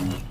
Mm-hmm.